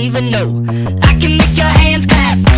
even know. I can make your hands clap.